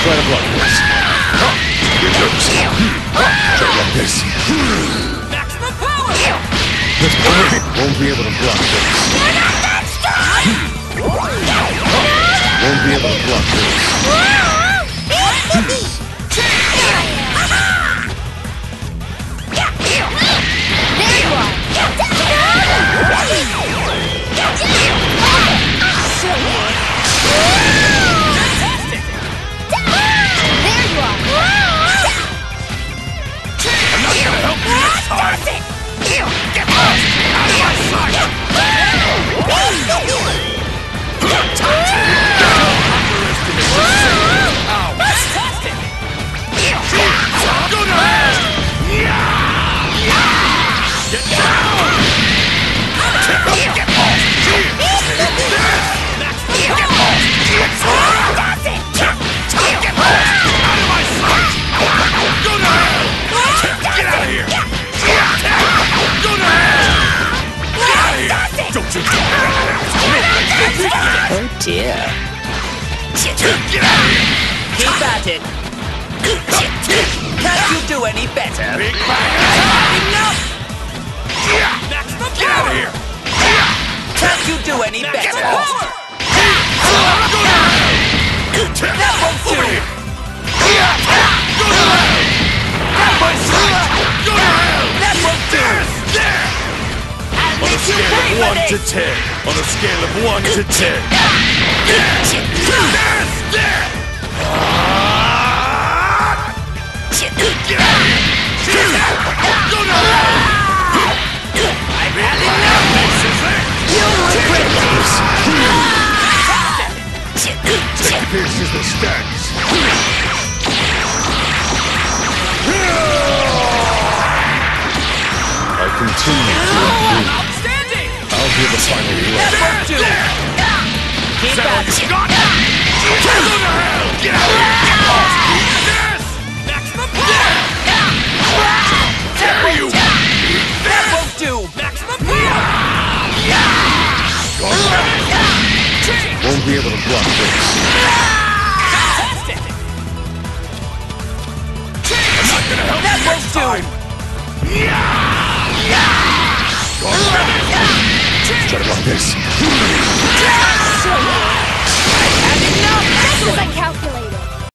Try to block this. Here. Try to this. This point won't be able to block this. You're not that strong! Won't be able to block this. Help you this! Get lost! Out of my sight! Dear. Get out of here! Keep at it. Can't you do any better? Big bang Enough! Get out of here! Can't you do any Maximum better? power! Go to hell! That won't do. 1 to 10. On a scale of 1 to 10. There! There! There! Ah! Get out of here! Go! I've had enough, Sizzler! This is the. I continue to improve. Block this. Fantastic! I'm not gonna help That you next time! Go ahead! Try to block this.